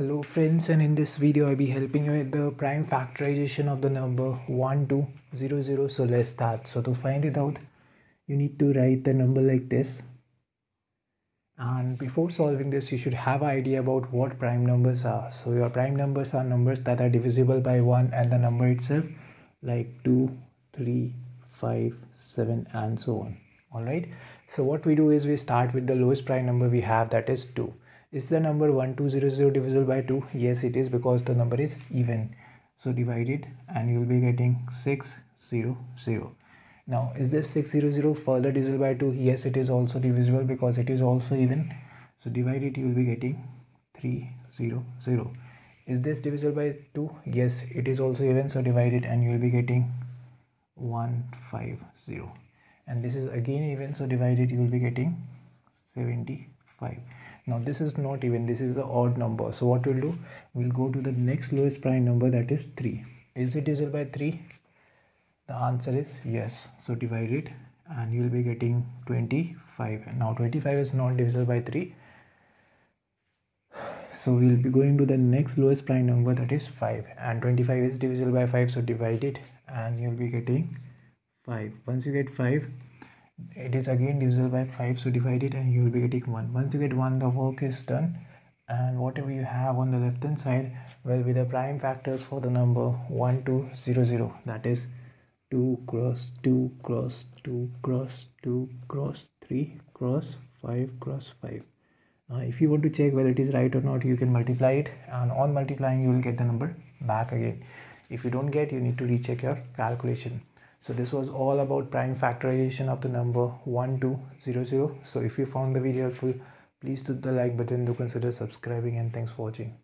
Hello friends and in this video I'll be helping you with the prime factorization of the number 1200 so let's start. So to find it out you need to write the number like this. And before solving this you should have an idea about what prime numbers are. So your prime numbers are numbers that are divisible by 1 and the number itself like 2 3 5 7 and so on. All right? So what we do is we start with the lowest prime number we have that is 2 is the number 1200 divisible by 2 yes it is because the number is even. So divide it and you will be getting 600 now is this 600 further divisible by 2 yes it is also divisible because it is also even. So divide it you will be getting 300 is this divisible by 2 yes it is also even. So divide it and you will be getting 150 and this is again even. So divide it you will be getting 75 now this is not even this is the odd number. So what we'll do we'll go to the next lowest prime number that is 3 is it divisible by 3 the answer is yes. So divide it and you'll be getting 25 now 25 is not divisible by 3 so we'll be going to the next lowest prime number that is 5 and 25 is divisible by 5 so divide it and you'll be getting 5 once you get 5 it is again divisible by 5 so divide it and you will be getting 1 once you get 1 the work is done. And whatever you have on the left hand side will be the prime factors for the number 1200 that is 2 cross 2 cross 2 cross 2 cross 3 cross 5 cross 5 uh, if you want to check whether it is right or not you can multiply it. And on multiplying you will get the number back again. If you don't get you need to recheck your calculation so this was all about prime factorization of the number 1200 so if you found the video helpful please hit the like button. Do consider subscribing and thanks for watching